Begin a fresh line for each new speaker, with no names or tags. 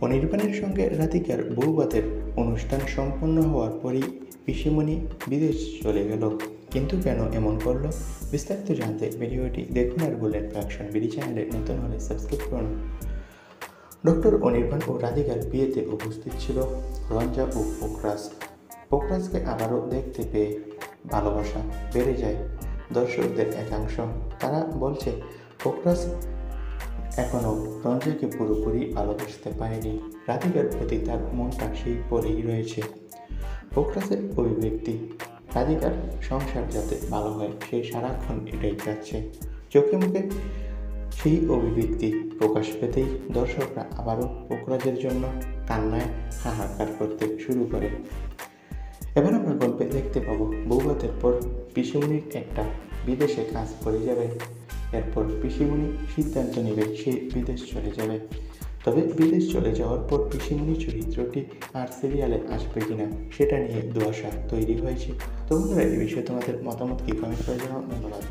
অনির্বাণের সঙ্গে রাধিকার বৌবাতের অনুষ্ঠান সম্পন্ন হওয়ার পরই পিসিমণি বিদেশ চলে গেল। কিন্তু কেন এমন করল? বিস্তারিত জানতে ভিডিওটি দেখুন আর বললেন ফ্যাকশন বিডি চ্যানেলে নতুন হলে সাবস্ক্রাইব করুন। ডক্টর অনির্বাণ ও রাধিকার বিয়েতে উপস্থিত ছিল রঞ্জা ও পোখরাজ। পোখরাজকে আবারও দেখতে পেয়ে ভালোবাসা বেড়ে যায় দর্শকদের একাংশ। তারা বলছে, পোখরাজ এখনও রঞ্জাকে পুরোপুরি ভালোবাসতে পারেনি। রাধিকার প্রতি তার মনটা সেই পরেই রয়েছে। পোখরাজের অভিব্যক্তি, রাধিকার সংসার যাতে ভালো হয়, সে সারাক্ষণ এটাই চাচ্ছে। চোখে মুখে সেই অভিব্যক্তি প্রকাশ পেতেই দর্শকরা আবারও পোখরাজের জন্য কান্নায় হাহাকার করতে শুরু করে। এবার আমরা গল্পে দেখতে পাবো বৌভাতের পর পিসিমণির একটা বিদেশে কাজ করে যাবে। এরপর পিসিমণি সিদ্ধান্ত নেবে সে বিদেশ চলে যাবে। তবে বিদেশ চলে যাওয়ার পর পিসিমণি চরিত্রটি আর সিরিয়ালে আসবে কিনা সেটা নিয়ে দুয়াশা তৈরি হয়েছে। তো বন্ধুরা এই বিষয়ে তোমাদের মতামত কি? কমেন্ট করে জানাও। ধন্যবাদ।